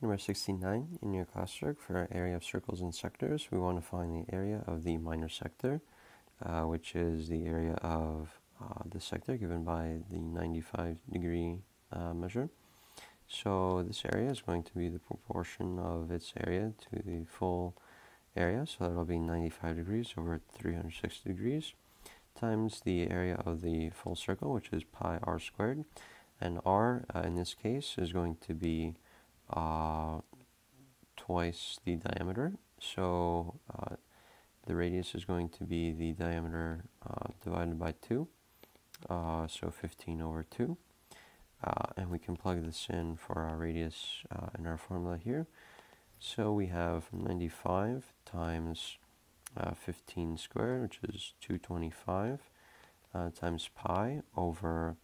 Number 69 in your classwork for area of circles and sectors, we want to find the area of the minor sector, uh, which is the area of uh, the sector given by the 95 degree uh, measure. So this area is going to be the proportion of its area to the full area, so that'll be 95 degrees over 360 degrees, times the area of the full circle, which is pi r squared, and r uh, in this case is going to be uh, twice the diameter. So uh, the radius is going to be the diameter uh, divided by 2, uh, so 15 over 2. Uh, and we can plug this in for our radius uh, in our formula here. So we have 95 times 15 squared, which is 225, times pi over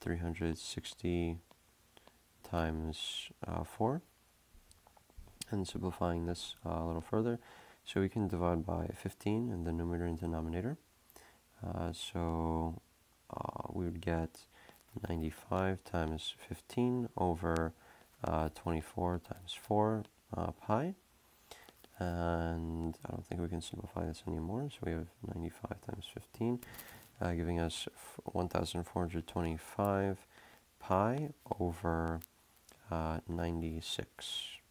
360 times uh, 4 and simplifying this uh, a little further so we can divide by 15 in the numerator and denominator. Uh, so uh, we would get 95 times 15 over uh, 24 times 4 uh, pi and I don't think we can simplify this anymore so we have 95 times 15 giving us 1425 pi over uh, 96.